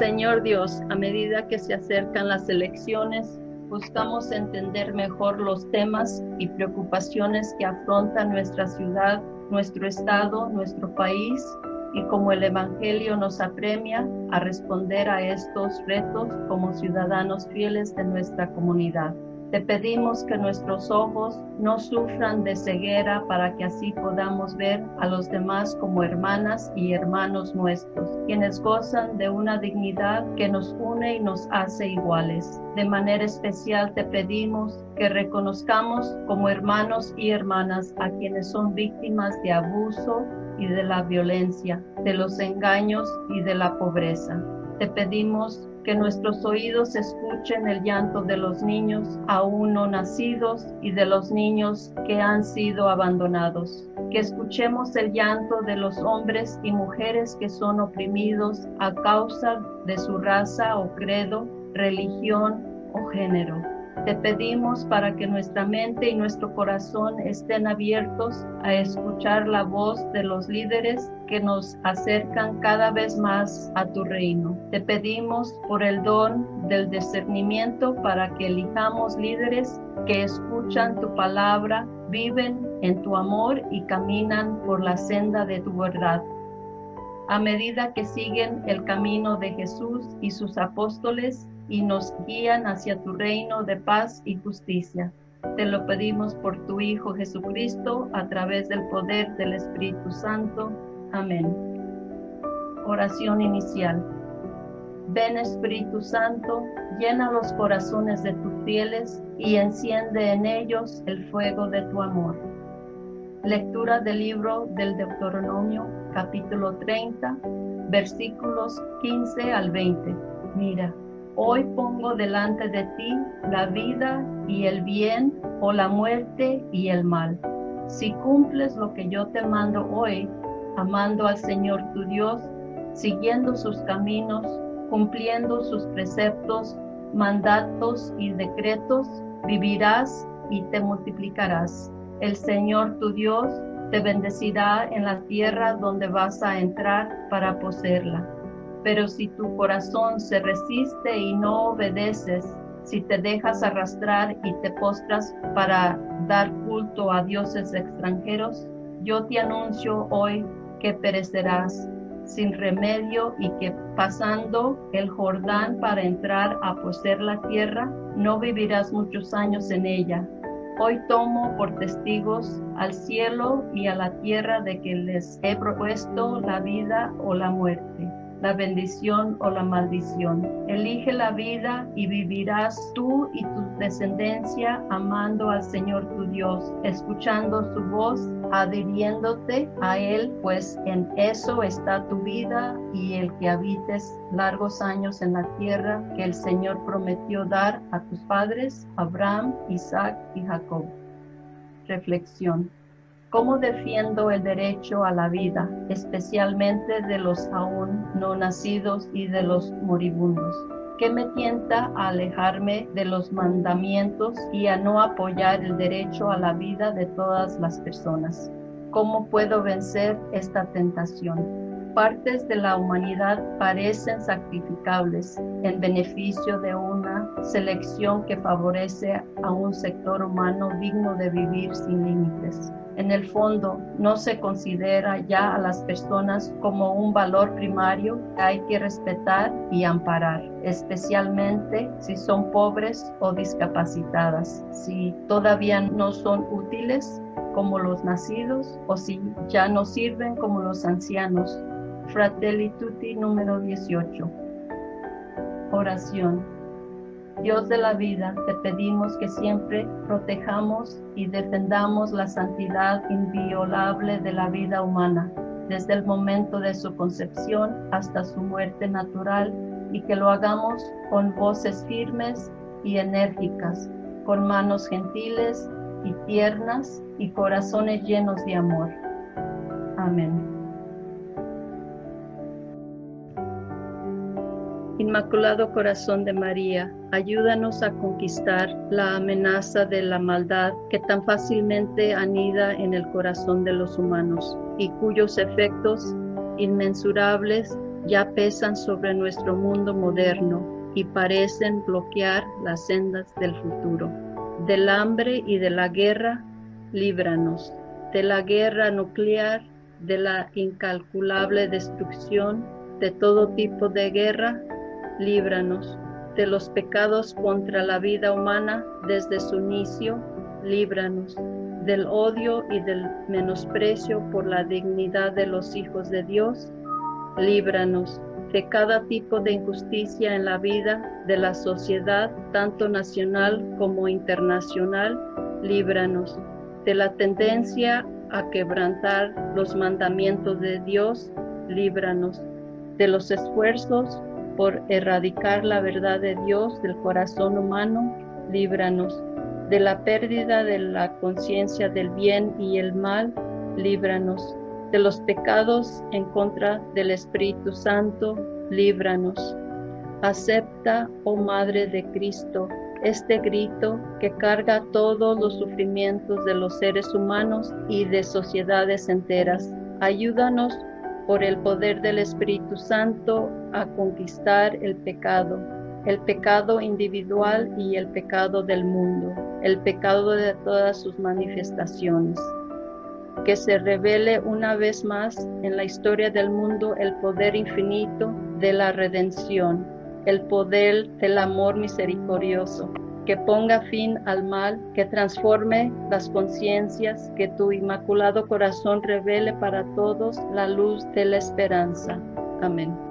Señor Dios, a medida que se acercan las elecciones, buscamos entender mejor los temas y preocupaciones que afronta nuestra ciudad, nuestro estado, nuestro país y como el Evangelio nos apremia a responder a estos retos como ciudadanos fieles de nuestra comunidad. Te pedimos que nuestros ojos no sufran de ceguera para que así podamos ver a los demás como hermanas y hermanos nuestros, quienes gozan de una dignidad que nos une y nos hace iguales. De manera especial te pedimos que reconozcamos como hermanos y hermanas a quienes son víctimas de abuso y de la violencia, de los engaños y de la pobreza. Te pedimos que nuestros oídos escuchen el llanto de los niños aún no nacidos y de los niños que han sido abandonados. Que escuchemos el llanto de los hombres y mujeres que son oprimidos a causa de su raza o credo, religión o género te pedimos para que nuestra mente y nuestro corazón estén abiertos a escuchar la voz de los líderes que nos acercan cada vez más a tu reino. Te pedimos por el don del discernimiento para que elijamos líderes que escuchan tu palabra, viven en tu amor y caminan por la senda de tu verdad a medida que siguen el camino de Jesús y sus apóstoles y nos guían hacia tu reino de paz y justicia. Te lo pedimos por tu Hijo Jesucristo a través del poder del Espíritu Santo. Amén. Oración inicial. Ven Espíritu Santo, llena los corazones de tus fieles y enciende en ellos el fuego de tu amor. Lectura del libro del Deuteronomio, capítulo 30, versículos 15 al 20. Mira, Hoy pongo delante de ti la vida y el bien o la muerte y el mal. Si cumples lo que yo te mando hoy, amando al Señor tu Dios, siguiendo sus caminos, cumpliendo sus preceptos, mandatos y decretos, vivirás y te multiplicarás. El Señor tu Dios te bendecirá en la tierra donde vas a entrar para poseerla pero si tu corazón se resiste y no obedeces, si te dejas arrastrar y te postras para dar culto a dioses extranjeros, yo te anuncio hoy que perecerás sin remedio y que pasando el Jordán para entrar a poseer la tierra, no vivirás muchos años en ella. Hoy tomo por testigos al cielo y a la tierra de que les he propuesto la vida o la muerte la bendición o la maldición. Elige la vida y vivirás tú y tu descendencia amando al Señor tu Dios, escuchando su voz, adhiriéndote a Él, pues en eso está tu vida y el que habites largos años en la tierra que el Señor prometió dar a tus padres, Abraham, Isaac y Jacob. Reflexión. ¿Cómo defiendo el derecho a la vida, especialmente de los aún no nacidos y de los moribundos? ¿Qué me tienta a alejarme de los mandamientos y a no apoyar el derecho a la vida de todas las personas? ¿Cómo puedo vencer esta tentación? partes de la humanidad parecen sacrificables en beneficio de una selección que favorece a un sector humano digno de vivir sin límites en el fondo no se considera ya a las personas como un valor primario que hay que respetar y amparar, especialmente si son pobres o discapacitadas, si todavía no son útiles como los nacidos o si ya no sirven como los ancianos. Fratelli Tutti número 18. Oración. Dios de la vida, te pedimos que siempre protejamos y defendamos la santidad inviolable de la vida humana, desde el momento de su concepción hasta su muerte natural, y que lo hagamos con voces firmes y enérgicas, con manos gentiles y tiernas y corazones llenos de amor. Amén. Inmaculado Corazón de María, ayúdanos a conquistar la amenaza de la maldad que tan fácilmente anida en el corazón de los humanos y cuyos efectos inmensurables ya pesan sobre nuestro mundo moderno y parecen bloquear las sendas del futuro. Del hambre y de la guerra, líbranos. De la guerra nuclear, de la incalculable destrucción, de todo tipo de guerra, líbranos. De los pecados contra la vida humana desde su inicio, líbranos. Del odio y del menosprecio por la dignidad de los hijos de Dios, líbranos de cada tipo de injusticia en la vida de la sociedad, tanto nacional como internacional, líbranos de la tendencia a quebrantar los mandamientos de Dios, líbranos de los esfuerzos por erradicar la verdad de Dios del corazón humano, líbranos de la pérdida de la conciencia del bien y el mal, líbranos de los pecados en contra del Espíritu Santo, líbranos. Acepta, oh Madre de Cristo, este grito que carga todos los sufrimientos de los seres humanos y de sociedades enteras. Ayúdanos por el poder del Espíritu Santo a conquistar el pecado, el pecado individual y el pecado del mundo, el pecado de todas sus manifestaciones. Que se revele una vez más en la historia del mundo el poder infinito de la redención, el poder del amor misericordioso, que ponga fin al mal, que transforme las conciencias, que tu inmaculado corazón revele para todos la luz de la esperanza. Amén.